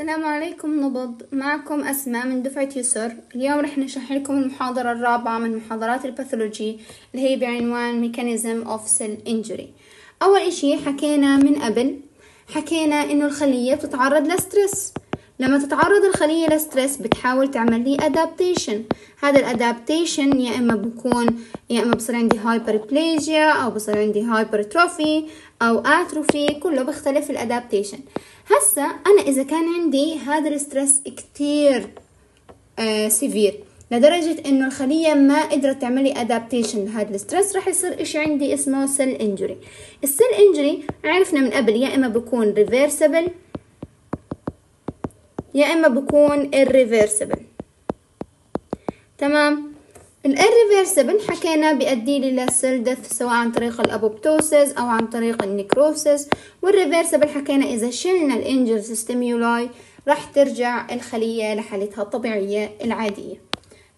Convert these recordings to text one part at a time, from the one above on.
السلام عليكم نبض معكم أسماء من دفعة يسر. اليوم رح نشرح لكم المحاضرة الرابعة من محاضرات ال pathology اللي هي بعنوان Mechanism of Cell Injury. أول إشي حكينا من قبل حكينا إنه الخلية بتتعرض ل stress لما تتعرض الخلية ل stress بتحاول تعمل لي adaptation هذا ال adaptation يا إما بكون يا إما بصير عندي hyperplasia أو بصير عندي hypertrophy أو atrophy كله بيختلف ال adaptation هسا أنا إذا كان عندي هذا ال stress كتير آه severe لدرجة إنه الخلية ما قدرت تعمل لي adaptation لهذا ال stress راح يصير إشي عندي اسمه cell injury ال cell injury عرفنا من قبل يا إما بكون reversible يا إما بكون irreversible. تمام؟ ال irreversible حكينا بيؤدي لي death سواء عن طريق ال apoptosis أو عن طريق ال necrosis. وال reversible حكينا اذا شلنا ال injurious stimuli راح ترجع الخلية لحالتها الطبيعية العادية.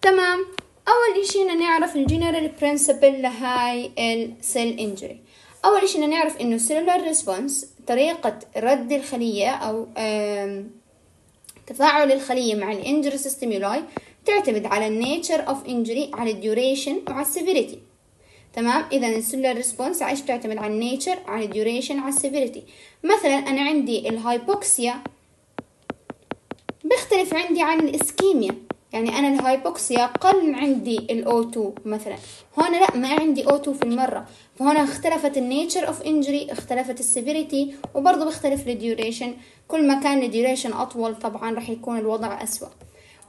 تمام. أول إشي نعرف ال general principle لهاي ال cell injury أول إشي نعرف إنه cellular response طريقة رد الخلية أو تفاعل الخلية مع ال injurious stimuli تعتمد على ال nature of injury على ال duration وعلى ال severity تمام؟ إذا ال cellular response على إيش تعتمد على ال nature على ال duration على ال severity مثلا أنا عندي ال hypoxia بيختلف عندي عن ال ischemia. يعني أنا ال hypoxia قل عندي ال O2 مثلا. هون لا ما عندي O2 بالمرة. فهنا اختلفت ال nature of injury اختلفت ال severity وبرضه بيختلف ال duration كل ما كان ال duration أطول طبعا راح يكون الوضع أسوأ.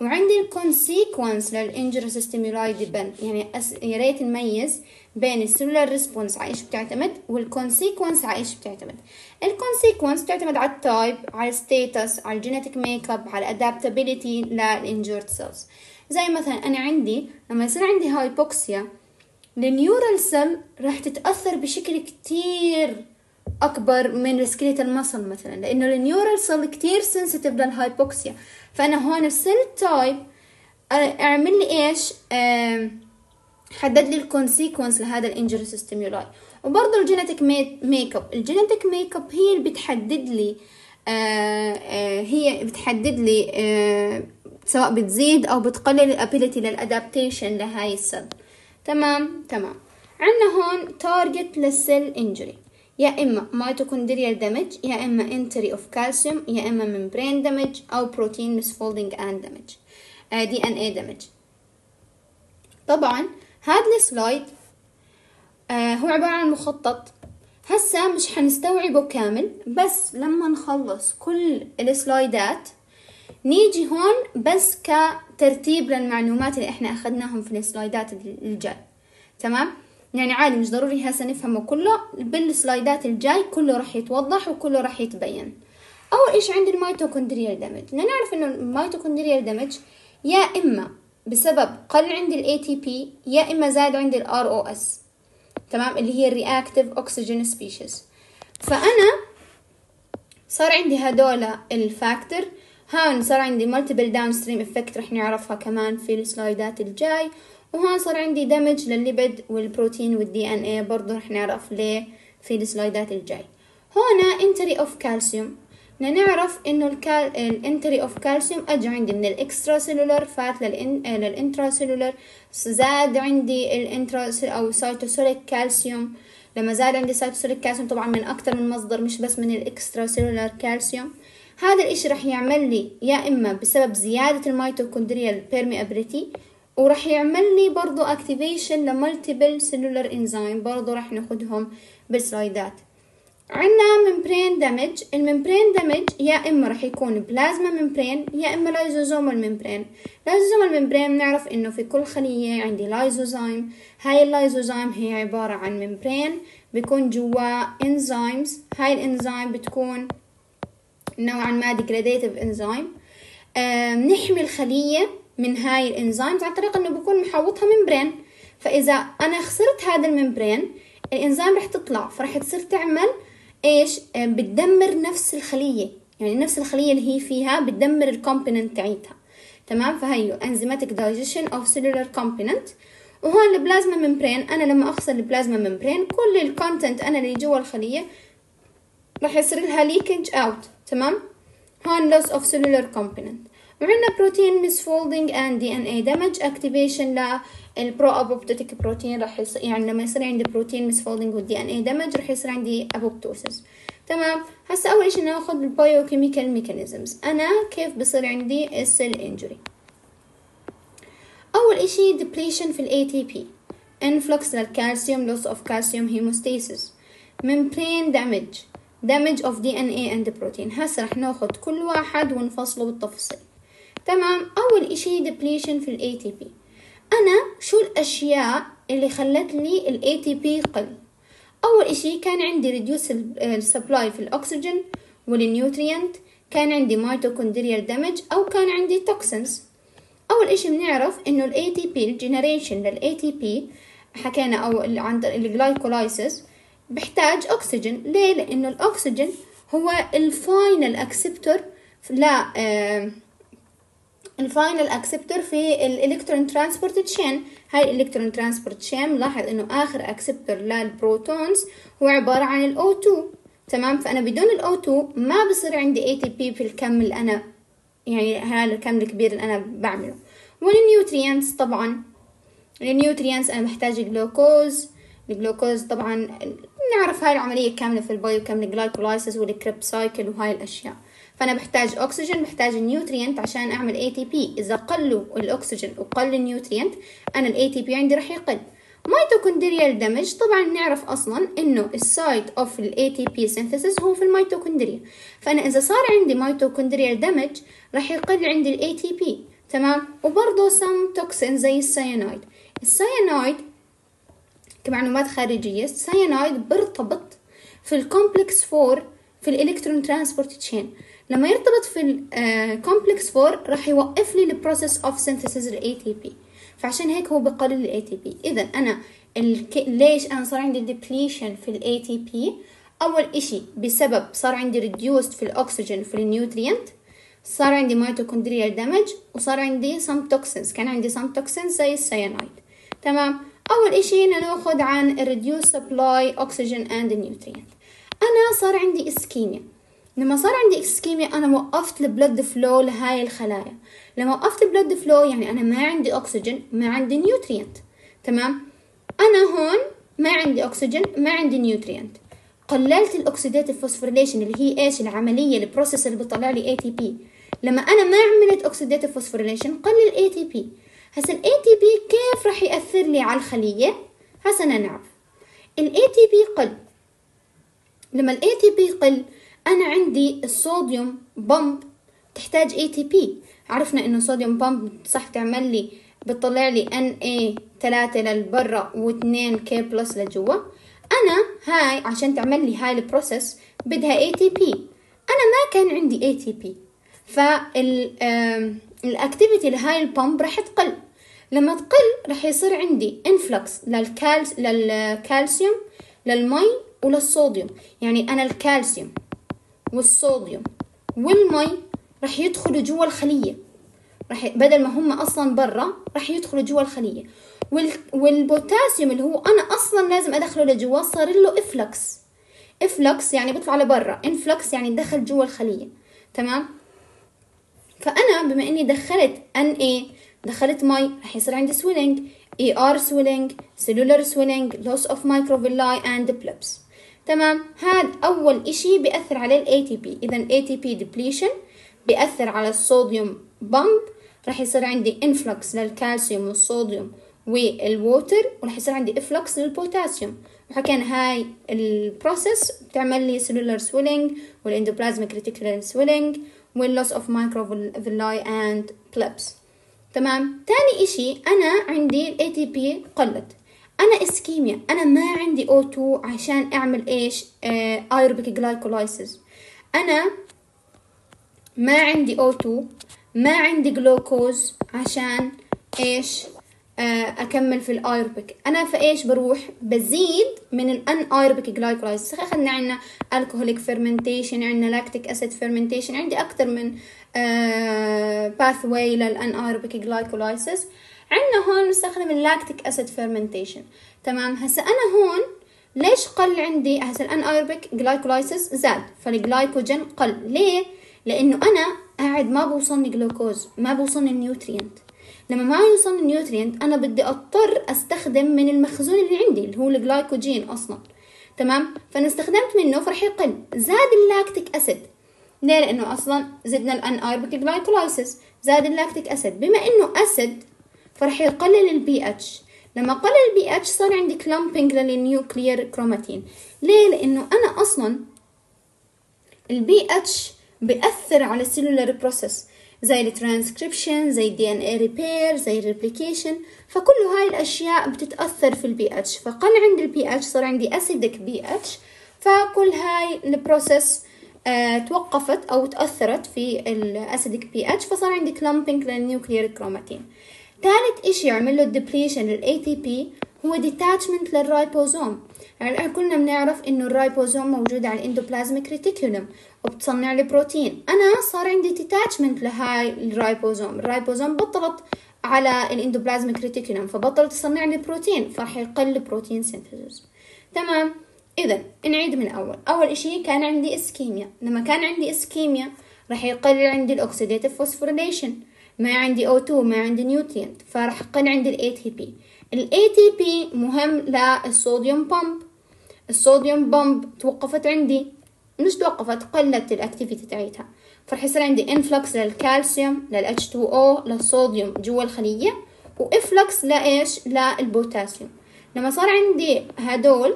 وعندي ال consequence لل injurious stimuli depend يعني أس... يا ريت نميز بين ال cellular response على إيش بتعتمد وال consequence على إيش بتعتمد. ال consequence تعتمد على ال type على ال status على ال genetic makeup على ال adaptability لل injured cells زي مثلا أنا عندي لما يصير عندي hypoxia ال neural cell راح تتأثر بشكل كتير أكبر من ال skeletal muscle مثلا لأنه ال neural cell كتير sensitive لل hypoxia فأنا هون ال cell type أعمل لي إيش؟ حدد لي ال consequence لهذا ال injurious stimuli وبرضه ال genetic makeup ال genetic makeup هي اللي بتحدد لي آآ آآ هي بتحدد لي سواء بتزيد أو بتقلل ال ability لل adaptation لهاي ال cell تمام؟ تمام. عندنا هون target لل cell injury يا إما mitochondrial damage يا إما entry of calcium يا إما membrane damage أو protein misfolding and damage DNA damage طبعا هذا ال slide آه هو عبارة عن مخطط. هسا مش حنستوعبه كامل بس لما نخلص كل ال slideات نيجي هون بس كترتيب للمعلومات اللي إحنا أخذناهم في ال slideات الجاي. تمام؟ يعني عادي مش ضروري هسه نفهمه كله. بال slideات الجاي كله راح يتوضح وكله راح يتبين. اول اشي عندي ال mitochondrial damage نعرف إنه ال mitochondrial damage يا إما بسبب قل عندي ال ATP يا إما زاد عندي ال ROS تمام؟ اللي هي ال reactive oxygen species فأنا صار عندي هدول ال factor هون صار عندي multiple downstream effect رح نعرفها كمان في ال slideات الجاي. وهون صار عندي دمج للليبيد والبروتين والدي ان اي برضه رح نعرف ليه في ال slideات الجاي هنا entry of calcium نعرف إنه. ال entry of calcium اجى عندي من ال extracellular فات. لل intracellular زاد عندي ال intra أو cytosolic calcium لما زاد عندي cytosolic calcium طبعا من أكثر من مصدر مش بس من ال extracellular calcium هذا الإشي رح يعمل لي يا إما بسبب زيادة ال mitochondrial permeability وراح يعمل لي برضو activation ل multiple cellular enzyme برضو راح ناخدهم بال slideات عندنا membrane damage ال membrane damage يا إما راح يكون plasma membrane يا إما lysosomal membrane lysosomal membrane نعرف إنه في كل خلية عندي lysozyme هاي ال lysozyme هي عبارة عن membrane بيكون جواه enzymes هاي الانزيم بتكون نوعا ما degradative enzyme نحمي الخلية من هاي ال enzymes عن طريق إنه بكون محوطها membrane. فإذا أنا خسرت هذا ال membrane الإنزيم رح تطلع. فرح تصير تعمل إيش؟ بتدمر نفس الخلية. يعني نفس الخلية اللي هي فيها بتدمر ال component تاعتها تمام؟ فهيو enzymatic digestion of cellular component. وهون ال plasma membrane. أنا لما أخسر ال plasma membrane كل ال content أنا اللي جوا الخلية راح يصير لها leakage out. تمام؟ هون loss of cellular component. وعندنا protein misfolding and DNA damage activation لل pro apoptotic protein راح يصير يعني لما يصير عندي protein misfolding وال DNA damage راح يصير عندي apoptosis. تمام؟ هسا أول شي ناخذ ال biochemical mechanisms أنا كيف بصير عندي ال cell injury أول إشي depletion في ال ATP influx لل calcium loss of calcium hemostasis. membrane damage. damage of DNA and protein. هسا رح ناخد كل واحد ونفصله بالتفصيل. تمام؟ أول إشي depletion في ال ATP أنا شو الأشياء اللي خلت لي ال ATP قل أول إشي كان عندي reduce supply في الأكسجين وال nutrient كان عندي mitochondrial damage أو كان عندي toxins. أول إشي بنعرف إنه ال ATP ال generation لل ATP حكينا أو عن ال glycolysis بحتاج أكسجين ليه؟ لأنه الأكسجين هو ال final acceptor لا آه ال final acceptor في ال electron transport chain هاي ال electron transport chain ملاحظ إنه آخر acceptor لل protons هو عبارة عن ال O2 تمام؟ فأنا بدون ال O2 ما بصير عندي ATP في الكم اللي أنا يعني هذا الكم الكبير اللي أنا بعمله. وال nutrients طبعا. ال nutrients أنا بحتاج جلوكوز الجلوكوز طبعا نعرف هاي العملية كاملة في ال bio كاملة glycolysis وال Krebs cycle وهاي الأشياء. فأنا بحتاج اكسجين بحتاج ال nutrient عشان أعمل ATP إذا قل الاكسجين وقل ال nutrient أنا ال ATP عندي راح يقل. mitochondrial damage طبعا نعرف أصلا إنه ال site of ال ATP synthesis هو في الميتوكوندريا. فأنا إذا صار عندي mitochondrial damage راح يقل عندي ال ATP تمام؟ وبرضه some toxin زي ال cyanide ال cyanide كمعلومات خارجية السيانايد برتبط في ال complex 4 في ال electron transport chain لما يرتبط في ال complex 4 راح يوقف لي ال process of synthesis ال ATP فعشان هيك هو بقلل ال ATP إذا أنا الك... ليش أنا صار عندي depletion في ال ATP أول إشي بسبب صار عندي reduced في الاكسجين في ال nutrient صار عندي mitochondrial damage وصار عندي some toxins كان عندي some toxins زي السيانايد تمام؟ أول إشي ناخذ عن ال reduced supply oxygen and nutrient أنا صار عندي ischemia لما صار عندي ischemia أنا وقفت ال blood flow لهاي الخلايا. لما وقفت ال blood flow يعني أنا ما عندي اكسجين ما عندي nutrient تمام؟ أنا هون ما عندي اكسجين ما عندي nutrient قللت ال oxidative phosphorylation اللي هي إيش؟ العملية ال process اللي بيطلع لي ATP لما أنا ما عملت oxidative phosphorylation قلل ATP هسا ال ATP كيف راح يأثر لي على الخلية؟ هسا نعرف. ال ATP قل. لما ال ATP قل أنا عندي ال sodium pump تحتاج ATP عرفنا إنه sodium pump صح تعمل لي بتطلع لي Na 3 للبرا و2 K plus لجوا. أنا هاي عشان تعمل لي هاي ال process بدها ATP أنا ما كان عندي ATP فال activity لهاي ال pump راح تقل. لما تقل راح يصير عندي influx للكالس للكالسيوم للمي وللصوديوم. يعني أنا الكالسيوم. والصوديوم والمي راح يدخلوا جوا الخلية. راح بدل ما هم أصلا برا راح يدخلوا جوا الخلية. وال... والبوتاسيوم اللي هو أنا أصلا لازم أدخله لجوا صار له efflux. efflux يعني بيطلع لبرا. influx يعني دخل جوا الخلية. تمام؟ فأنا بما إني دخلت Na دخلت مي راح يصير عندي swelling ER swelling cellular swelling loss of microvilli and blebs تمام. هذا أول إشي بيأثر بي اذا ال ATP depletion بيأثر على ال sodium pump راح يصير عندي influx للكالسيوم والصوديوم وال water وراح يصير عندي efflux للبوتاسيوم وحكينا هاي ال process بتعمل لي cellular swelling وال endoplasmic reticular swelling وال loss of microvilli and blebs تمام. تاني إشي أنا عندي ال ATP قلت. أنا ischemia أنا ما عندي O2 عشان أعمل إيش؟ aerobic glycolysis أنا ما عندي O2 ما عندي جلوكوز عشان إيش؟ آه أكمل في الايروبيك أنا في إيش بروح؟ بزيد من ال anaerobic glycolysis اخذنا عندنا alcoholic fermentation عندنا lactic acid fermentation عندي أكثر من pathway لل anaerobic glycolysis عندنا هون نستخدم ال lactic acid fermentation تمام. هسا أنا هون ليش قل عندي هسا ال anaerobic glycolysis زاد فالجلايكوجين قل. ليه؟ لأنه أنا قاعد ما بوصلني جلوكوز ما بوصلني ال nutrient لما ما يوصلني ال nutrient أنا بدي أضطر أستخدم من المخزون اللي عندي اللي هو الجلايكوجين أصلا. تمام؟ فأنا استخدمت منه فرح يقل. زاد ال lactic acid. ليه؟ لأنه أصلا زدنا ال anaerobic glycolysis زاد ال lactic acid. بما إنه acid فرح يقلل البي اتش لما قلل البي اتش صار عندي clumping لل nuclear chromatin ليه؟ لأنه أنا أصلا البي اتش بيأثر على ال cellular process زي الترانسكريبشن زي ال DNA repair زي ال replication فكل هاي الأشياء بتتأثر في البي اتش فقل عندي البي اتش صار عندي acidic pH فكل هاي ال process آه توقفت أو تأثرت في ال acidic pH فصار عندي clumping لل nuclear chromatin ثالث إشي يعمل له ال depletion لل ATP هو detachment لل ribosome يعني كلنا بنعرف إنه الرايبوزوم موجود على ال endoplasmic reticulum وبتصنع لي بروتين. أنا صار عندي detachment لهاي ال ribosome ال ribosome بطلت على ال endoplasmic reticulum فبطلت تصنع لي بروتين فراح يقل protein synthesis تمام؟ اذا نعيد من اول أول إشي كان عندي ischemia لما كان عندي ischemia راح يقلل عندي ال oxidative phosphorylation ما عندي O2 ما عندي nutrient فراح يقل عندي ال ATP ال ATP مهم لل sodium pump ال sodium pump توقفت عندي. مش توقفت قلت ال activity تاعتها فرح يصير عندي influx للكالسيوم لل H2O للصوديوم جوا الخلية و efflux لايش للبوتاسيوم لما صار عندي هدول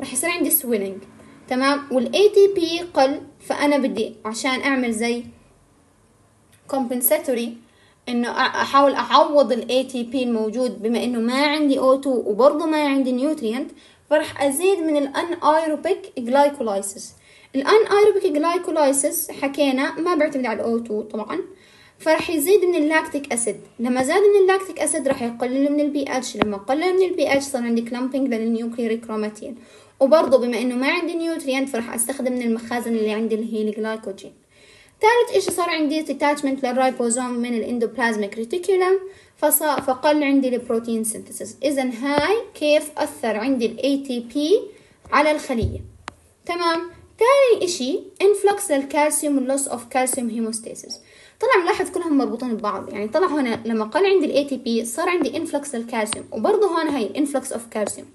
رح يصير عندي swelling تمام؟ وال ATP قل فأنا بدي عشان أعمل زي compensatory إنه أحاول أعوض ال ATP الموجود بما إنه ما عندي O2 وبرضه ما عندي nutrient فرح أزيد من ال anaerobic glycolysis ال anaerobic glycolysis حكينا ما بيعتمد على ال O2 طبعا فرح يزيد من ال lactic acid لما زاد من ال lactic acid راح يقلل من البي اتش لما قلل من البي اتش صار عندي clumping لل nuclear chromatin وبرضه بما إنه ما عندي nutrient فرح أستخدم من المخازن اللي عندي اللي هي الجلايكوجين ثالث إشي صار عندي؟ detachment لل ribosome من ال endoplasmic reticulum فصار فقل عندي ال protein synthesis. إذا هاي كيف أثر عندي ال ATP على الخلية؟ تمام. ثاني إشي influx للكالسيوم وال loss of calcium homeostasis طلع ملاحظ كلهم مربوطين ببعض. يعني طلع هنا لما قل عندي ال ATP صار عندي influx للكالسيوم وبرضه هون هاي influx of calcium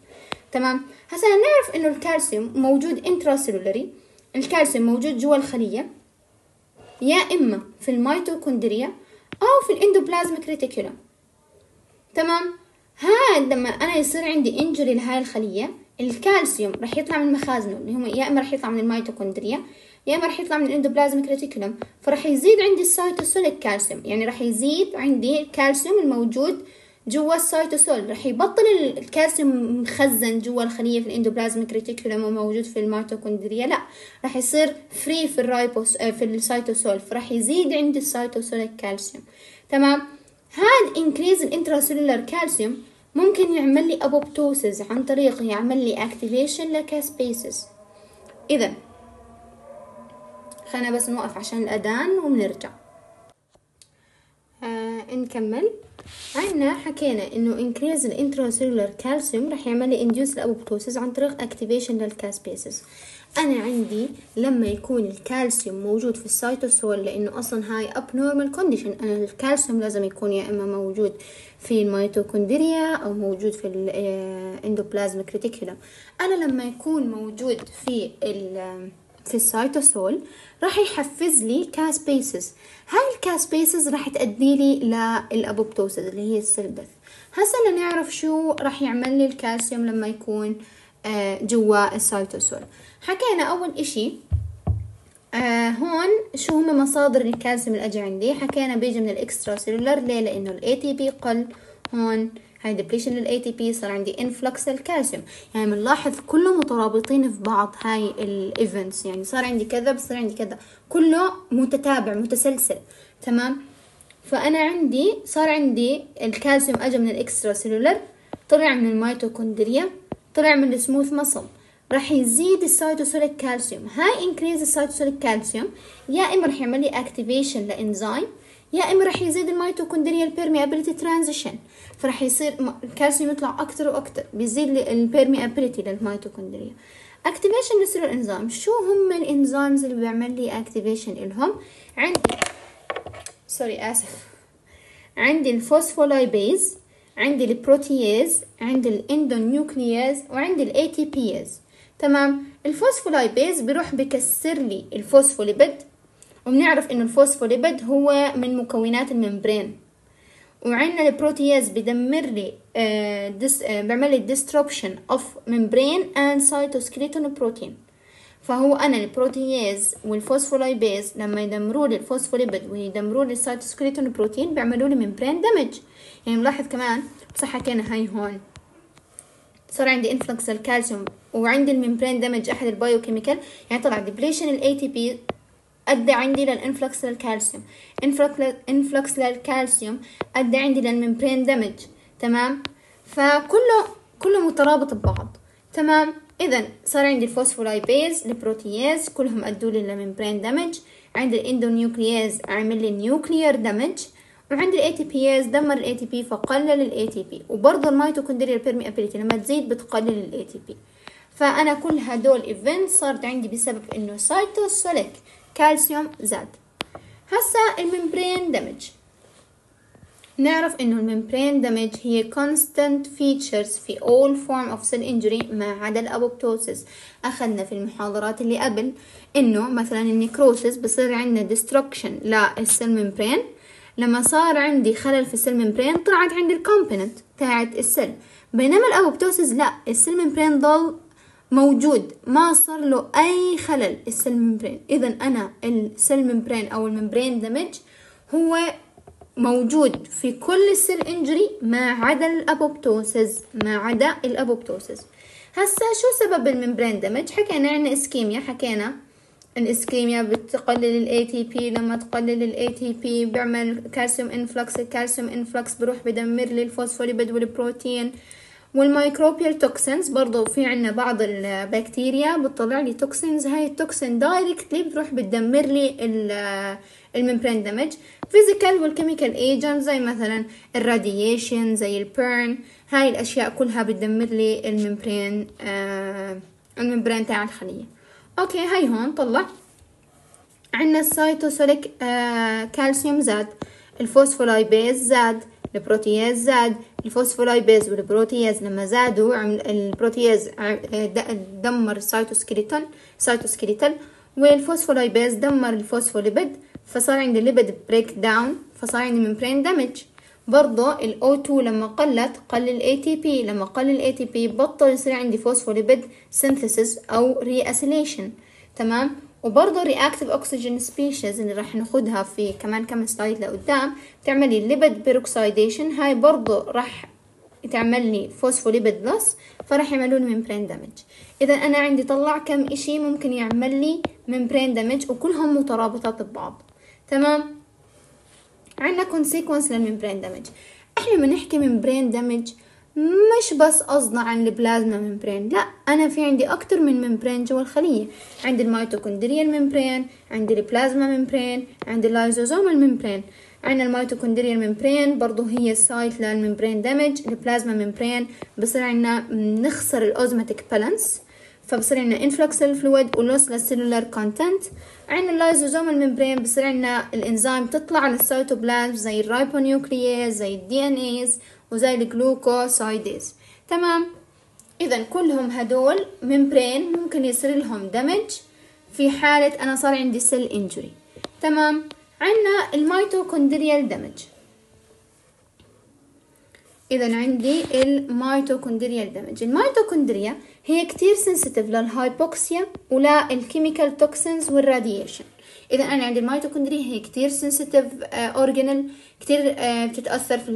تمام. هسا نعرف إنه الكالسيوم موجود intracellularly الكالسيوم موجود جوا الخلية. يا إما في الميتوكوندريا أو في ال endoplasmic reticulum. تمام؟ هاد لما أنا يصير عندي injury لهاي الخلية الكالسيوم راح يطلع من مخازنه اللي هم يا إما راح يطلع من الميتوكوندريا يا إما راح يطلع من ال endoplasmic reticulum فراح يزيد عندي ال cytosolic calcium يعني راح يزيد عندي الكالسيوم الموجود جوا ال cytosol رح يبطل الكالسيوم مخزن جوا الخلية في ال endoplasmic reticulum وموجود في الميتوكوندريا لا رح يصير free في ال ribos آه، في ال cytosol فرح يزيد عند ال cytosol الكالسيوم. تمام؟ هاد increase ال intracellular calcium ممكن يعمل لي apoptosis عن طريق يعمل لي activation ل caspases إذا خلينا بس نوقف عشان الأذان وبنرجع آه نكمل. عنا حكينا إنه increase ال intracellular calcium رح يعمل لي induce ال apoptosis عن طريق activation لل caspases أنا عندي لما يكون الكالسيوم موجود في ال cytosol لإنه أصلا هاي abnormal condition. أنا الكالسيوم لازم يكون يا إما موجود في الميتوكوندريا أو موجود في ال endoplasmic reticulum أنا لما يكون موجود في في ال cytosol راح يحفز لي caspases هاي ال caspases راح تأدي لي لل apoptosis اللي هي ال cell death. هسا نعرف شو راح يعمل لي الكالسيوم لما يكون آه، جوا ال cytosol. حكينا أول إشي آه هون شو هم مصادر الكالسيوم اللي اجى عندي؟ حكينا بيجي من ال extracellular ليه؟ لأنه ال ATP قل. هون هاي depletion لل ATP صار عندي influx الكالسيوم. يعني بنلاحظ كله مترابطين في بعض هاي ال events يعني صار عندي كذا بصير عندي كذا. كله متتابع متسلسل. تمام؟ فأنا عندي صار عندي الكالسيوم اجى من ال extracellular طلع من الميتوكوندريا طلع من ال smooth muscle راح يزيد ال cytosolic calcium. هاي increase ال cytosolic calcium. يا إما راح يعمل لي activation لإنزيم يا إما راح يزيد ال mitochondrial permeability transition فراح يصير الكالسيوم يطلع أكتر وأكتر بيزيد ال permeability لل mitochondria. activation لل cellular enzyme شو هم ال enzymes اللي بيعمل لي activation إلهم؟ عندي sorry آسف. عندي ال phospholipase عندي ال protease عندي ال endonuclease وعندي ال ATPase تمام. ال phospholipase بيروح بكسر لي الفوسفوليبيد وبنعرف إنه الفوسفوليبيد هو من مكونات ال membrane. وعندنا ال protease بدمر لي آه آه بيعمل لي disruption of membrane and cytoskeleton protein فهو أنا ال protease وال phospholipase لما يدمروا لي الفوسفوليبيد ويدمروا لي ال cytoskeleton protein بيعملوا لي membrane damage يعني ملاحظ كمان صح حكينا هاي هون. صار عندي influx الكالسيوم وعندي ال membrane damage أحد ال biochemical يعني طلع depletion ال ATP أدى عندي لل influx للكالسيوم influx للكالسيوم أدى عندي لل membrane damage تمام؟ فكله كله مترابط ببعض. تمام؟ اذا صار عندي ال phospholipase ال protease كلهم أدوا لي لل membrane damage عندي ال endonuclease عمل لي nuclear damage وعندي ال ATPase دمر ال ATP فقلل ال ATP وبرضه ال mitochondrial permeability لما تزيد بتقلل ال ATP فأنا كل هدول event صارت عندي بسبب إنه cytosolic calcium زاد هسا ال membrane damage نعرف إنه ال membrane damage هي constant features في all form of cell injury ما عدا ال apoptosis أخذنا في المحاضرات اللي قبل إنه مثلا ال necrosis بصير عندنا destruction لل cell membrane لما صار عندي خلل في ال cell membrane طلعت عندي ال component تاعت ال cell بينما ال apoptosis لا ال cell membrane ضل موجود. ما صار له أي خلل. ال cell membrane. اذا أنا ال cell membrane أو ال membrane damage هو موجود في كل ال cell injury ما عدا ال apoptosis. ما عدا ال apoptosis. هسا شو سبب ال membrane damage حكينا عنا ischemia. حكينا ال ischemia بتقلل ال ATP لما تقلل ال ATP بيعمل calcium influx ال calcium influx بروح بدمر لي الفوسفوليبيد والبروتين وال microbial toxins برضو في عنا بعض البكتيريا بتطلع لي toxins هاي ال toxin directly بتروح بتدمر لي ال membrane damage physical وال chemical agent زي مثلا ال radiation زي ال burn هاي الأشياء كلها بتدمر لي ال membrane آه ال membrane تاع الخلية. okay هاي هون طلع. عندنا ال cytosolic آه calcium زاد. الفوسفولايبيز زاد. البروتياز زاد الفوسفولايبيز والبروتياز لما زادوا البروتياز دمر السيتوسكيليتون سيتوسكيليتال والفوسفولايبيز دمر الفوسفوليبيد فصار عندي ال lipid breakdown فصار عندي membrane damage. برضه ال O2 لما قلت قل ال ATP لما قل ال ATP بطل يصير عندي phospholipid synthesis أو reacylation تمام؟ وبرضه reactive oxygen species اللي راح ناخدها في كمان كم slide لقدام تعملي lipid peroxidation هاي برضه راح تعمل لي phospholipid loss فراح يعملوا لي membrane damage إذا أنا عندي طلع كم إشي ممكن يعمل لي membrane damage وكلهم مترابطات ببعض. تمام؟ عندنا consequence لل membrane damage إحنا بنحكي membrane damage مش بس قصدنا عن ال plasma membrane لا أنا في عندي أكتر من membrane جوا الخلية. عندي ال mitochondrial membrane عندي ال plasma membrane عندي ال lysosomal membrane. عندنا ال mitochondrial membrane برضو هي site لل membrane damage ال plasma membrane بصير عندنا نخسر ال osmotic balance فبصير عندنا influx لل fluid و loss لل cellular content عندنا ال lysosome ال membrane بصير عندنا الإنزيم تطلع على السيتوبلازم زي ال ribonuclease زي ال DNase وزي ال glucosidase تمام؟ إذا كلهم هدول membrane ممكن يصير لهم damage في حالة أنا صار عندي cell injury تمام؟ عندنا الميتوكوندريال دمج إذا عندي الميتوكوندريال دمج الميتوكوندريا هي كتير سنسيتيف للهايبوكسيا ولا الكيميكال توكسينز والراديشن إذا أنا عندي الميتوكوندريا هي كتير sensitive organelle كتير آه بتتأثر في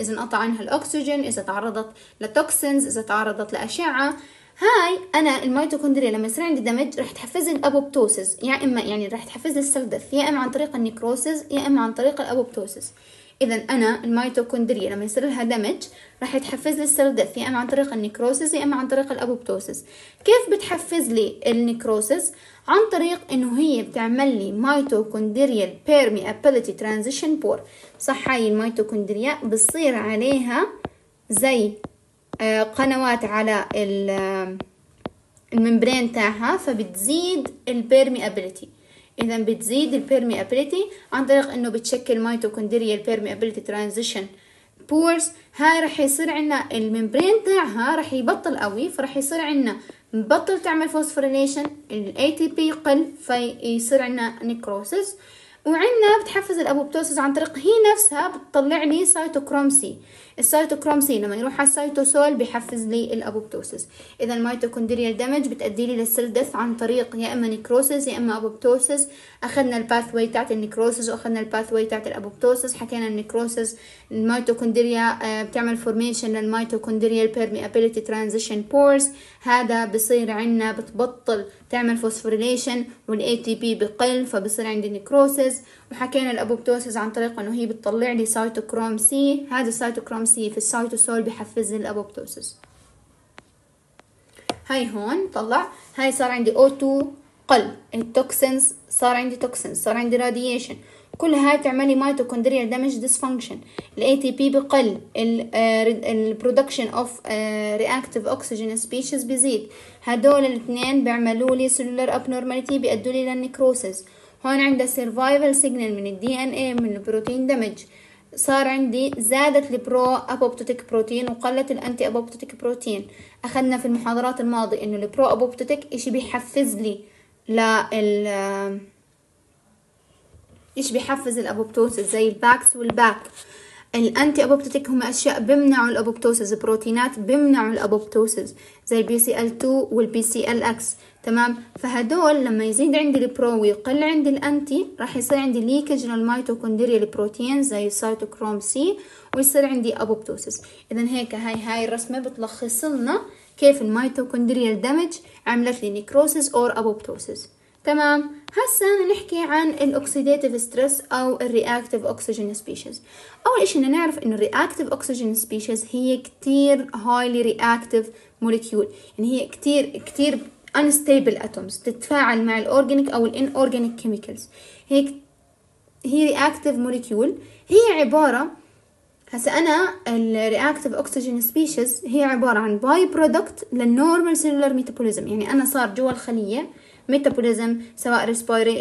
إذا انقطع عنها الأكسجين إذا تعرضت ل toxins إذا تعرضت لأشعة. هاي أنا الميتوكوندريا لما يصير عندي damage رح تحفز ال apoptosis يا إما يعني رح تحفز لي ال cell death يا إما عن طريق ال necrosis يا إما عن طريق ال apoptosis إذا أنا الميتوكوندريا لما يصير لها damage راح تحفز لي ال cell death يا إما عن طريق ال necrosis يا إما عن طريق ال apoptosis كيف بتحفز لي ال necrosis عن طريق إنه هي بتعمل لي mitochondrial permeability transition pore. صح هاي الميتوكوندريا بصير عليها زي قنوات على ال membrane تاعها فبتزيد ال permeability إذا بتزيد ال permeability عن طريق إنه بتشكل mitochondrial permeability transition pores. هاي رح يصير عنا ال membrane تاعها رح يبطل قوي فرح يصير عنا بطل تعمل phosphorylation ال ATP يقل فيصير عنا necrosis وعندنا بتحفز ال apoptosis عن طريق هي نفسها بتطلع لي cytochrome c ال cytochrome c لما يروح على السيتوسول بيحفز لي الابوبتوسيس إذا الميتوكوندريال دامج بتأدي لي للسيل ديث عن طريق يا إما necrosis يا إما apoptosis أخذنا ال pathway تاعت ال necrosis وأخذنا ال pathway تاعت ال apoptosis حكينا ال necrosis ال mitochondria آه، بتعمل formation لل mitochondrial permeability transition pores هذا بصير عندنا بتبطل تعمل phosphorylation وال ATP بقل فبصير عندي necrosis وحكينا ال apoptosis عن طريق إنه هي بتطلع لي cytochrome c هذا ال cytochrome c في ال cytosol بحفز ال apoptosis هاي هون طلع. هاي صار عندي O2 قل. ال toxins صار عندي toxins صار عندي radiation كل هاي تعملي mitochondrial damage dysfunction ال ATP بقل ال production of reactive oxygen species بيزيد. هدول الاثنين بيعملوا لي cellular abnormality بيأدوا لي لل necrosis هون عندها survival signal من ال DNA من ال protein damage صار عندي زادت ال pro-apoptotic protein وقلت ال anti-apoptotic protein أخذنا في المحاضرات الماضية إنه ال pro-apoptotic إشي بيحفز لي لل إيش بيحفز ال apoptosis زي ال BAX وال BAK. ال anti-apoptotic هم أشياء بيمنعوا ال apoptosis بروتينات بيمنعوا ال apoptosis زي ال BCL 2 وال BCL X تمام؟ فهدول لما يزيد عندي ال pro ويقل عندي ال anti راح يصير عندي leakage لل mitochondrial protein زي ال cytochrome c ويصير عندي apoptosis اذا هيك هاي هاي الرسمة بتلخص لنا كيف ال mitochondrial damage عملت لي necrosis or apoptosis تمام. هسا نحكي عن ال oxidative stress أو ال reactive oxygen species أول إشي نعرف إنه ال reactive oxygen species هي كتير highly reactive molecule يعني هي كتير كتير unstable atoms تتفاعل مع ال organic أو ال inorganic chemicals هي هي reactive molecule هي عبارة هسا أنا ال reactive oxygen species هي عبارة عن byproduct لل normal cellular metabolism يعني أنا صار جوا الخليه metabolism سواء respira-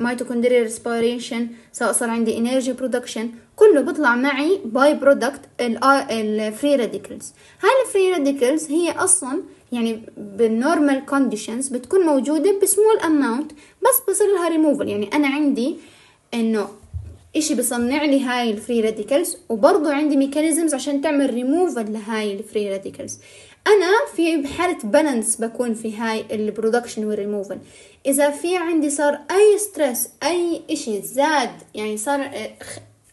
mitochondrial respiration سواء صار عندي energy production كله بيطلع معي byproduct ال free radicals هاي ال free radicals هي أصلا يعني بالنورمال كونديشنز بتكون موجودة بسمول اماونت بس بصير لها ريموفل يعني أنا عندي إنه إشي بصنع لي هاي ال free radicals وبرضه عندي mechanisms عشان تعمل ريموفل لهاي الفري راديكلز أنا في بحالة balance بكون في هاي البرودكشن والريموفل إذا في عندي صار أي stress أي إشي زاد يعني صار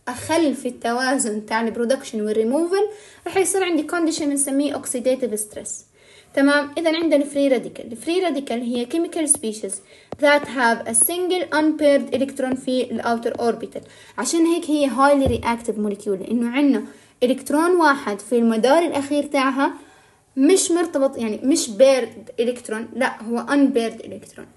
أخل في التوازن تاع البرودكشن والريموفل راح يصير عندي condition بنسميه oxidative stress تمام؟ إذا عندنا ال free radical ال free radical هي chemical species that have a single unpaired electron في ال outer orbital عشان هيك هي highly reactive molecule لأنه عندنا الكترون واحد في المدار الأخير تاعها مش مرتبط يعني مش بيرد إلكترون لا هو unpaired إلكترون.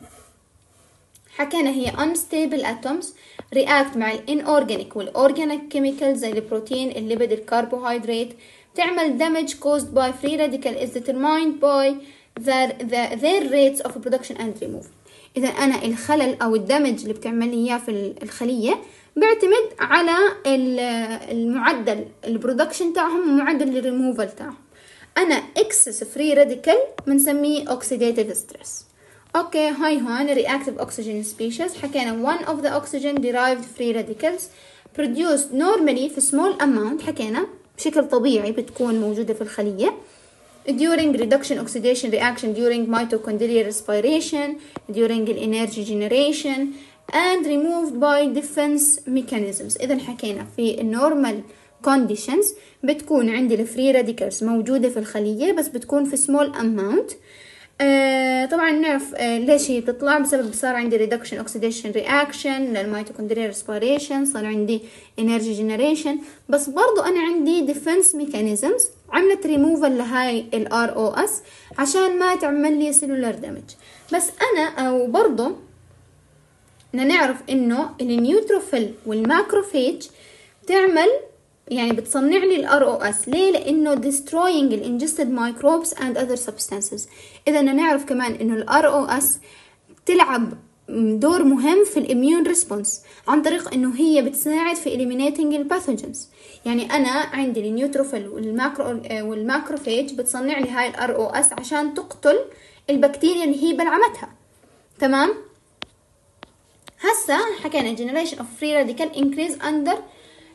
حكينا هي unstable atoms react مع inorganic والorganic chemicals زي البروتين الليبيد الكربوهيدرات تعمل damage caused by free radical is determined by their, the, their rates of production and removal. إذا أنا الخلل أو الدمج اللي بتعمل إياه في الخلية بيعتمد على المعدل البرودكشن تاعهم ومعدل الريموفال تاعهم. أنا excess free radical بنسميه oxidative stress أوكي هاي هون reactive oxygen species حكينا one of the oxygen derived free radicals produced normally في small amount حكينا بشكل طبيعي بتكون موجودة في الخلية during reduction oxidation reaction during mitochondrial respiration during energy generation and removed by defense mechanisms إذا حكينا في ال normal conditions بتكون عندي ال free radicals موجودة في الخلية بس بتكون في small amount. آه طبعا نعرف آه ليش هي بتطلع؟ بسبب صار عندي reduction oxidation reaction لل mitochondrial respiration صار عندي energy generation بس برضو أنا عندي defense mechanisms عملت ريموفال لهاي أو اس عشان ما تعمل لي cellular damage بس أنا أو برضو نعرف إنه ال neutrophil وال macrophage تعمل يعني بتصنع لي ال ROS ليه؟ لأنه destroying ال ingested microbes and other substances. إذا نعرف كمان إنه ال ROS تلعب دور مهم في ال immune response عن طريق إنه هي بتساعد في eliminating ال pathogens يعني أنا عندي ال neutrophil وال macro وال macrophage بتصنع لي هاي ال ROS عشان تقتل البكتيريا اللي هي بلعمتها. تمام؟ هسا حكينا generation of free radical increase under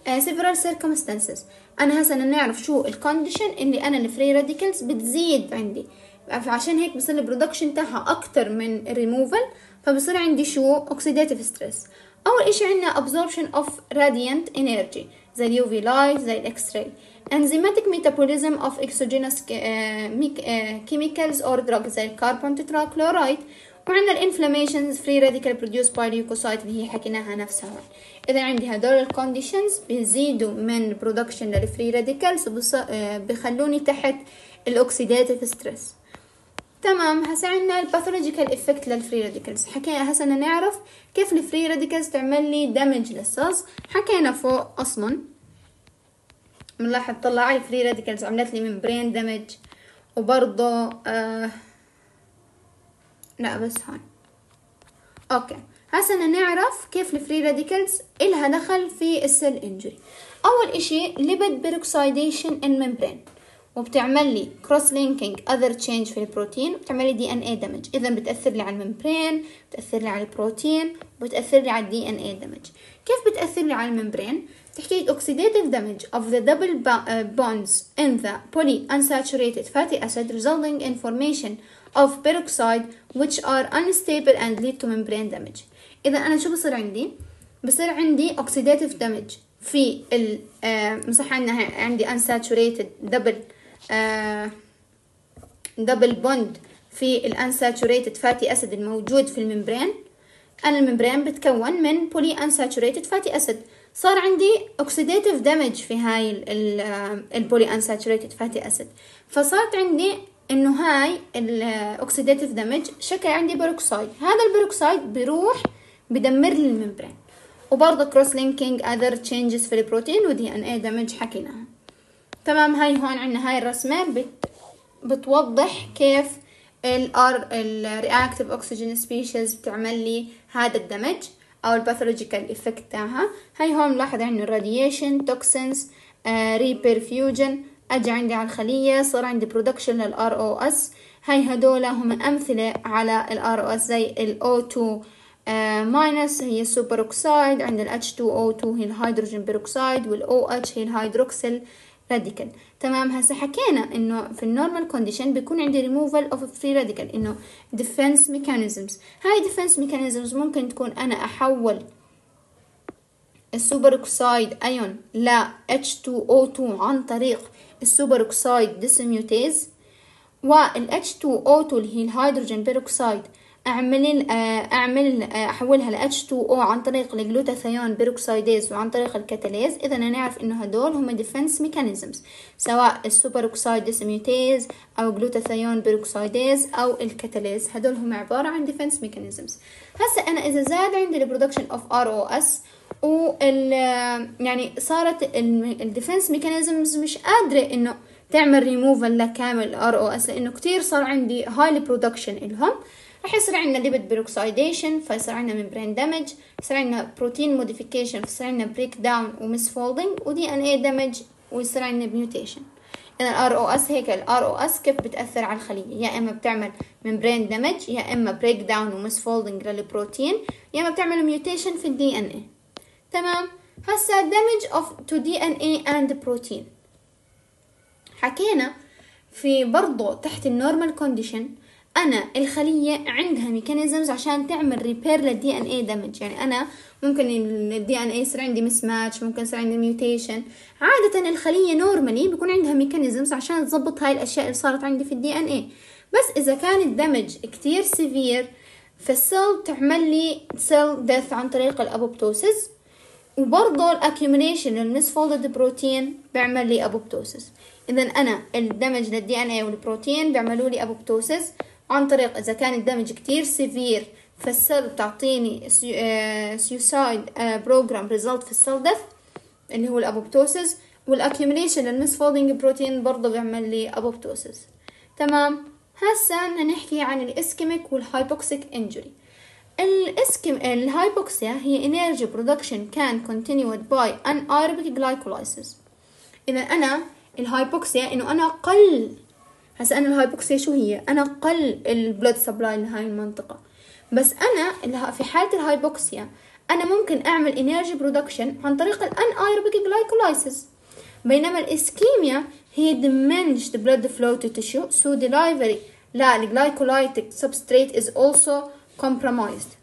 several circumstances. أنا هسا نعرف شو ال condition اللي أنا ال free radicals بتزيد عندي. فعشان هيك بصير البرودكشن تاعها أكتر من الريموفل فبصير عندي شو؟ oxidative stress أول إشي عندنا absorption of radiant energy زي ال UV light زي ال X-ray enzymatic metabolism of exogenous chemicals or drugs زي ال carbon tetrachloride وعندنا ال inflammations free radical produced by leukocyte اللي هي حكيناها نفسها. هون إذا عندي هدول ال conditions بيزيدوا من production لل free radicals بخلوني تحت ال oxidative stress تمام هسا عندنا ال pathological effect لل free radicals حكينا هسا نعرف كيف ال free radicals تعمل لي damage لل cells حكينا فوق أصلا. بنلاحظ طلع لي free radicals عملت لي membrane damage وبرضه آه لا بس هون. أوكي. هسا نعرف كيف ال free radicals إلها دخل في ال cell injury أول إشي lipid peroxidation in membrane وبتعمل لي cross-linking other change في البروتين وبتعمل لي DNA damage اذا بتأثر لي على ال membrane بتأثر لي على البروتين وبتاثر لي على ال DNA damage كيف بتأثر لي على ال membrane تحكي oxidative damage of the double bonds in the polyunsaturated fatty acid resulting in formation of peroxide which are unstable and lead to membrane damage. إذا أنا شو بصير عندي؟ بصير عندي oxidative damage في ال مصح عندنا عندي unsaturated double double bond في ال unsaturated fatty acid الموجود في ال membrane. أنا ال membrane بتكون من polyunsaturated fatty acid صار عندي oxidative damage في هاي ال polyunsaturated fatty acid فصارت عندي إنه هاي ال oxidative damage شكل عندي بيروكسايد هذا البيروكسايد بيروح بدمر لي ال membrane وبرضه cross-linking other changes في البروتين و DNA damage حكيناها. تمام هاي هون عندنا هاي الرسمة بت بتوضح كيف ال R ال reactive oxygen species بتعمل لي هذا ال damage أو ال pathological effect تاعها. هاي هون ملاحظ عندنا ال radiation toxins reperfusion اجى عندي على الخلية صار عندي production لل ROS هاي هدول هم أمثلة على ال ROS زي ال O2 minus هي ال superoxide عند ال H2O2 هي ال hydrogen peroxide وال OH هي الهيدروكسيل radical تمام هسه حكينا إنه في ال normal condition بيكون عندي ريموفال اوف فري راديكال إنه defense mechanisms هاي defense mechanisms ممكن تكون أنا أحول ال superoxide ion ل H2O2 عن طريق ال superoxide dismutase وال H2O2 اللي هي ال hydrogen peroxide أعمل أعمل أحولها ل H2O عن طريق ال glutathione peroxidase وعن طريق الكتاليز اذا نعرف إنه هدول هم defense mechanisms سواء ال superoxide dismutase أو glutathione peroxidase أو الكتاليز هدول هم عبارة عن defense mechanisms هسا أنا إذا زاد عندي ال production of ROS وال يعني صارت ال defense mechanisms مش قادرة إنه تعمل ريموفال لكامل ROS لإنه كتير صار عندي high production إلهم. رح يصير عندنا lipid peroxidation فيصير عندنا membrane damage يصير عندنا protein modification فيصير عندنا breakdown و misfolding و DNA damage ويصير عندنا mutation اذا ال ROS هيك ال ROS كيف بتأثر على الخلية؟ يا إما بتعمل membrane damage يا إما breakdown و misfolding للبروتين يا إما بتعمل mutation في ال DNA تمام؟ هسا to DNA and protein حكينا في برضه تحت ال normal condition أنا الخلية عندها mechanisms عشان تعمل repair لل DNA damage يعني أنا ممكن ال DNA يصير عندي mismatch ممكن يصير عندي mutation عادة الخلية normally بيكون عندها mechanisms عشان تظبط هاي الأشياء اللي صارت عندي في ال DNA بس إذا كان ال damage كتير severe فال cell تعمل لي cell death عن طريق ال apoptosis وبرضه ال accumulation لل misfolded protein بيعمل لي apoptosis اذا أنا ال damage لل DNA والبروتين بيعملوا لي apoptosis عن طريق إذا كان ال damage كتير severe فال cell بتعطيني suicide program result في ال cell death اللي هو ال apoptosis وال accumulation لل misfolding protein برضه بيعمل لي apoptosis تمام؟ هسا نحكي عن ال ischemic وال hypoxic injury ال ischem ال hypoxia هي energy production can continued by anaerobic glycolysis. إذا أنا ال hypoxia إنه أنا قل هسا أنا ال hypoxia شو هي؟ أنا قل ال blood supply لهاي المنطقة. بس أنا في حالة ال hypoxia أنا ممكن أعمل energy production عن طريق ال anaerobic glycolysis. بينما ال ischemia هي diminished blood flow to tissue so delivery لل glycolytic substrate is also compromised.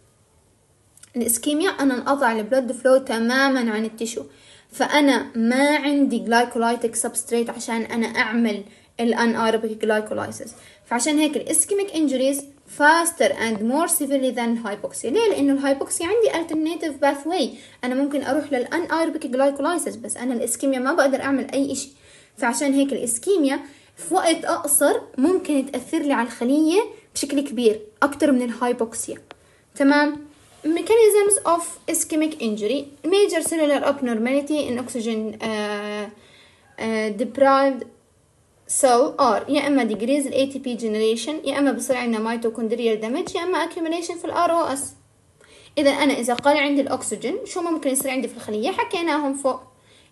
ال ischemia أنا انقطع ال blood flow تماما عن ال tissue فأنا ما عندي glycolytic substrate عشان أنا أعمل ال anaerobic glycolysis فعشان هيك ال ischemic injuries faster and more severely than hypoxia. ليه؟ لأنه ال hypoxia عندي alternative pathway. أنا ممكن أروح لل anaerobic glycolysis بس أنا ال ischemia ما بقدر أعمل أي إشي. فعشان هيك ال ischemia في وقت أقصر ممكن تأثر لي على الخلية بشكل كبير أكتر من ال hypoxia تمام؟ mechanisms of ischemic injury. major cellular abnormality in oxygen uh, uh, deprived cell are يا إما decrease ال ATP generation يا إما بصير عندنا mitochondrial damage يا إما accumulation في ال ROS إذا أنا إذا قل عندي الاكسجين شو ممكن يصير عندي في الخلية؟ حكيناهم فوق.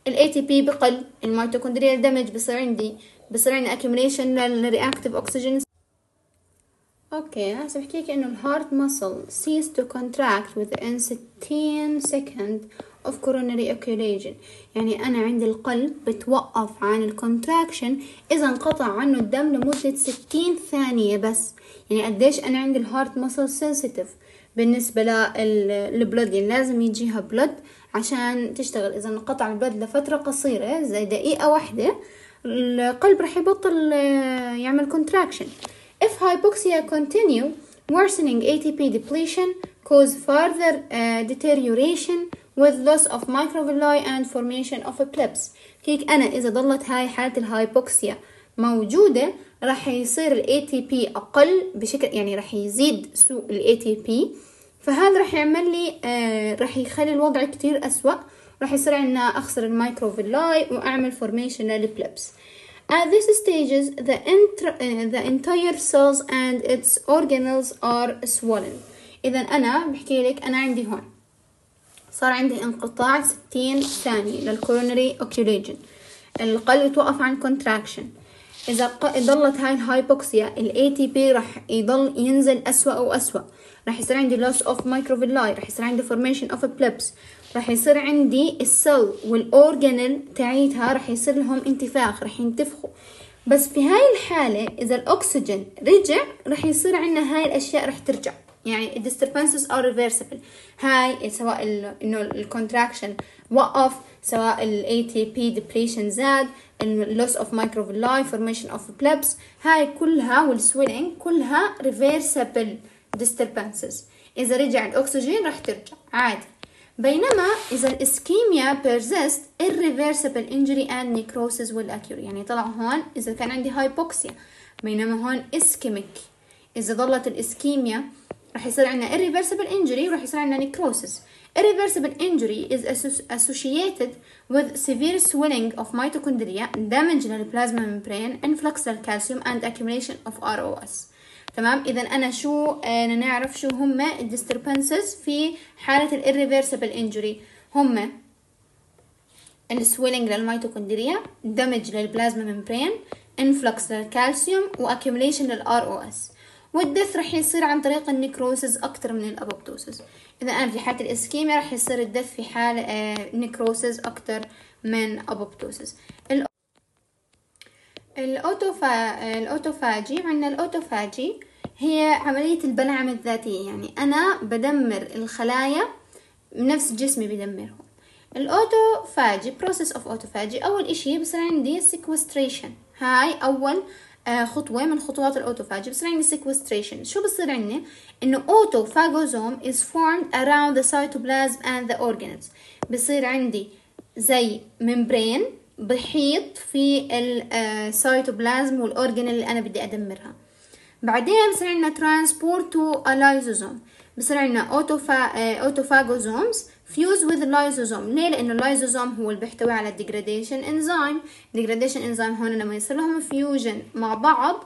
ال ATP بقل ال mitochondrial damage بصير عندي بصير عندي accumulation لل reactive oxygen okay هسه بحكي لك انه ال heart muscle cease to contract within 60 second of coronary occlusion يعني أنا عندي القلب بتوقف عن ال contraction إذا انقطع عنه الدم لمدة 60 ثانية بس. يعني قديش أنا عندي ال heart muscle sensitive بالنسبة لل blood يعني لازم يجيها blood عشان تشتغل. إذا انقطع ال blood لفترة قصيرة زي دقيقة واحدة القلب رح يبطل يعمل contraction. If hypoxia continue, worsening ATP depletion cause further uh, deterioration with loss of microvilli and formation of blebs. هيك أنا إذا ضلت هاي حالة ال hypoxia موجودة راح يصير ال ATP أقل بشكل يعني راح يزيد سوء ال ATP فهذا راح يعمل لي آه راح يخلي الوضع كتير أسوأ راح يصير عنا أخسر ال microvilli وأعمل formation لل blebs At these stages, the, intra, uh, the entire cells and its organelles are swollen. إذا أنا بحكي لك أنا عندي هون صار عندي انقطاع 60 ثانية لل coronary occlusion القلب توقف عن contraction إذا ضلت هاي ال hypoxia ال ATP راح يضل ينزل أسوأ وأسوأ راح يصير عندي loss of microvilli راح يصير عندي formation of blebs. راح يصير عندي ال cell وال organelle تاعيتها راح يصير لهم انتفاخ راح ينتفخوا. بس في هاي الحالة إذا الأكسجين رجع راح يصير عندنا هاي الأشياء راح ترجع. يعني ال disturbances are reversible هاي سواء إنه ال contraction وقف سواء ال ATP depletion زاد ال loss of microvilli formation of blebs هاي كلها وال swelling كلها reversible disturbances إذا رجع الأكسجين راح ترجع عادي بينما إذا ال ischemia persist irreversible injury and necrosis will occur يعني طلع هون إذا كان عندي hypoxia بينما هون ischemic إذا ظلت ال ischemia راح يصير عندنا irreversible injury وراح يصير عندنا necrosis. Irreversible injury is associated with severe swelling of mitochondria damage لل plasma membrane influx للكالسيوم and accumulation of ROS تمام؟ اذا أنا شو أنا نعرف شو هم ال disturbances في حالة ال irreversible injury هم ال swelling لل mitochondria damage لل plasma membrane influx للكالسيوم و accumulation لل ROS وال death رح يصير عن طريق ال necrosis أكتر من ال apoptosis. إذا أنا في حالة ال ischemia رح يصير ال death في حال necrosis أكتر من apoptosis. ال autopha... ال autophagy عندنا ال autophagy هي عملية البلعم الذاتية. يعني أنا بدمر الخلايا نفس جسمي بدمرهم. ال autophagy process of autophagy أول إشي بصير عندي sequestration. هاي أول خطوة من خطوات ال autophagy. بصير عندي sequestration. شو بصير عندي؟ إنه autophagosome is formed around the cytoplasm and the organelles بصير عندي زي membrane بحيط في ال cytoplasm وال organ اللي أنا بدي أدمرها. بعدين بصير عندنا transport to ال lysosome بصير عندنا autopha autophagosomes fuse with lysozyme ليه؟ لأن اللايزوزوم هو اللي بيحتوي على degradation enzyme. degradation enzyme هون لما يصير لهم fusion مع بعض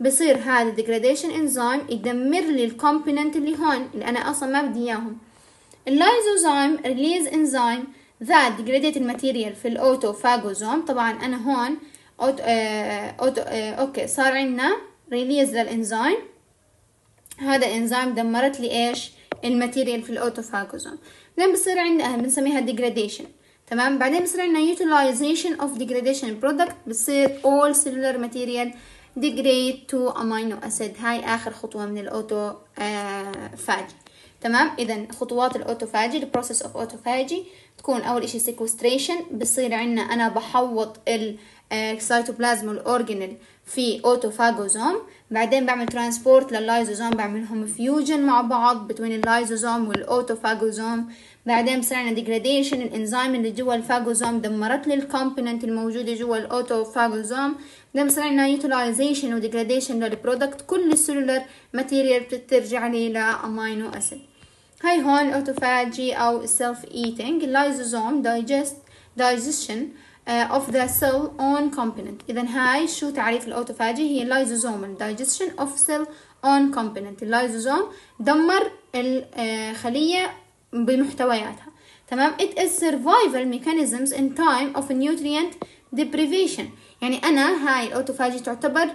بصير هذا degradation enzyme يدمر لي ال component اللي هون اللي أنا أصلا ما بدي إياهم. ال lysozyme release enzyme that degrade ال material في ال autophagosome. طبعا أنا هون auto, آه auto آه okay صار عندنا release للإنزيم هذا الإنزيم دمرت لي إيش؟ ال material في ال autophagosome. بعدين بصير عندنا بنسميها degradation. تمام؟ بعدين بصير عندنا utilization of degradation product بصير all cellular material degrade to amino acid. هاي آخر خطوة من ال autophagy. تمام؟ إذا خطوات ال autophagy ال process of autophagy تكون أول إشي sequestration. بصير عندنا أنا بحوط ال cytoplasm وال organelle في autophagosome. بعدين بعمل transport لل lysosome بعملهم fusion مع بعض بين ال lysosome وال autophagosome. بعدين بصير عندنا degradation الانزيم اللي جوا ال phagosome دمرت لي ال component الموجوده جوا ال autophagosome. بعدين بصير عندنا utilization و degradation لل product كل ال cellular material بترجع لي ل amino acid هاي هون ال autophagy أو self eating ال lysosome digest digestion of the cell own component. إذا هاي شو تعريف ال autophagy؟ هي lysosomal digestion of cell own component. اللايزوزوم دمر الخلية بمحتوياتها. تمام؟ It is survival mechanisms in time of nutrient deprivation. يعني أنا هاي الأوتوفاجي تعتبر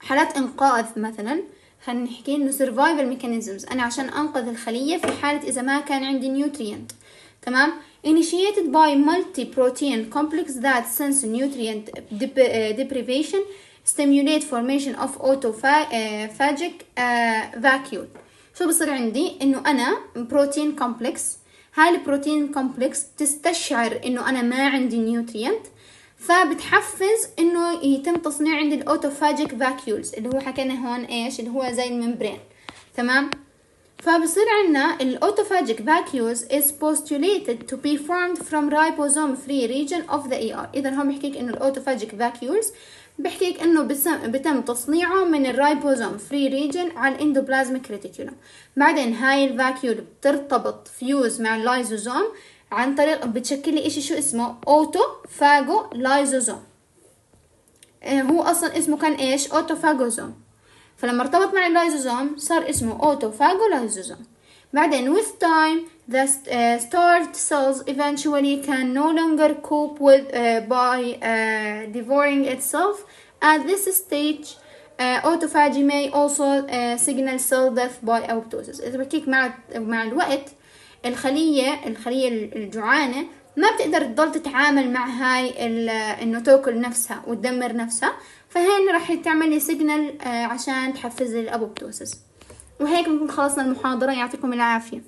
حالات إنقاذ مثلا. خلينا نحكي إنه survival mechanisms. أنا عشان أنقذ الخلية في حالة إذا ما كان عندي nutrient. تمام؟ Initiated by multi-protein complex that sense nutrient uh, deprivation stimulate formation of autophagic uh, vacuole. شو بصير عندي؟ إنه أنا protein complex هاي ال protein complex تستشعر إنه أنا ما عندي nutrient فبتحفز إنه يتم تصنيع عندي ال autophagic vacuoles اللي هو حكينا هون إيش؟ اللي هو زي ال membrane. تمام؟ فبصير عندنا ال autophagic vacuoles is postulated to be formed from ribosome free region of the ER اذا هون بحكيك إنه ال autophagic vacuoles بحكيك إنه بتم تصنيعه من ال ribosome free region على ال endoplasmic reticulum بعدين هاي ال vacuole بترتبط فيوز مع اللايزوزوم عن طريق بتشكل لي إشي شو اسمه؟ phagolysosome هو أصلا اسمه كان إيش؟ autophagosome فلما ارتبط مع اللايزوزوم صار اسمه autophagolysosome بعدين with time the uh, starved cells eventually can no longer cope with uh, by uh, devouring itself at this stage uh, autophagy may also uh, signal cell death by apoptosis إذا بحكيك مع مع الوقت الخلية الخلية الجوعانة ما بتقدر تضل تتعامل مع هاي انه تاكل نفسها وتدمر نفسها فهين راح تعمل لي signal عشان تحفز ال apoptosis وهيك بنكون خلصنا المحاضرة. يعطيكم العافية.